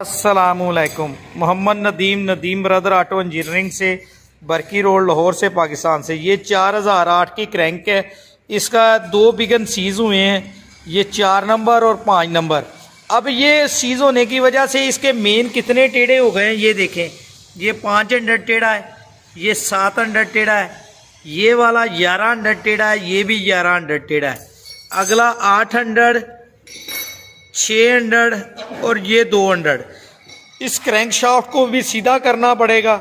असलकुम Mohammad Nadeem Nadeem brother auto engineering से Barki road Lahore से पाकिस्तान से। ये चार हज़ार आठ की क्रैंक है। इसका दो बिगन सीज हुए हैं। ये चार नंबर और पाँच नंबर अब ये सीज होने की वजह से इसके मेन कितने टेढ़े हो गए हैं, ये देखें। ये पाँच हंड्रेड टेढ़ा है। ये सात हंड्रेड टेढ़ा है। ये वाला ग्यारह हंड्रेड टेढ़ा है। ये भी ग्यारह हंड्रेड टेढ़ा है। अगला आठ हंड्रेड छः हंड्रेड और ये दो हंड्रेड। इस क्रैंक शाफ्ट को भी सीधा करना पड़ेगा।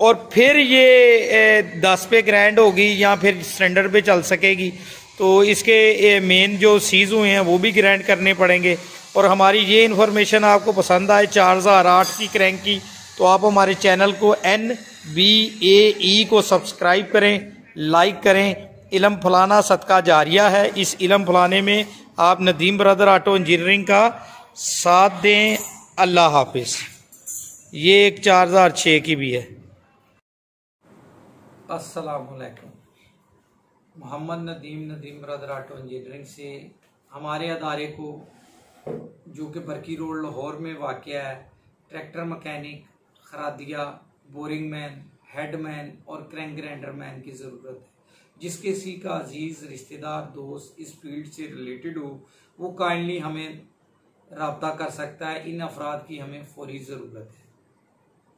और फिर ये दस पे ग्रैंड होगी या फिर सिलेंडर पे चल सकेगी। तो इसके मेन जो सीज़ हुए हैं, वो भी ग्रैंड करने पड़ेंगे। और हमारी ये इन्फॉर्मेशन आपको पसंद आए, चार हज़ार आठ की क्रैंक की तो आप हमारे चैनल को एन बी ए ई को सब्सक्राइब करें लाइक करें इलम फलाना सदका जारिया है। इस इलम फलाने में आप नदीम ब्रदर ऑटो इंजीनियरिंग का साथ दें। अल्लाह हाफिज। ये एक चार हज़ार छः की भी है। असलकुम Mohammad Nadeem Nadeem brother auto engineering से हमारे अदारे को, जो कि बरकी रोड लाहौर में वाक़ है, ट्रैक्टर मकैनिक, खरादिया, बोरिंग मैन हेडमैन और क्रैंक ग्राइंडर मैन की ज़रूरत है। जिसके किसी का अज़ीज़, रिश्तेदार, दोस्त इस फ़ील्ड से रिलेटेड हो, वो काइंडली हमें रबता कर सकता है। इन अफराद की हमें फौरी ज़रूरत है।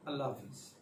अल्लाह हाफिज़।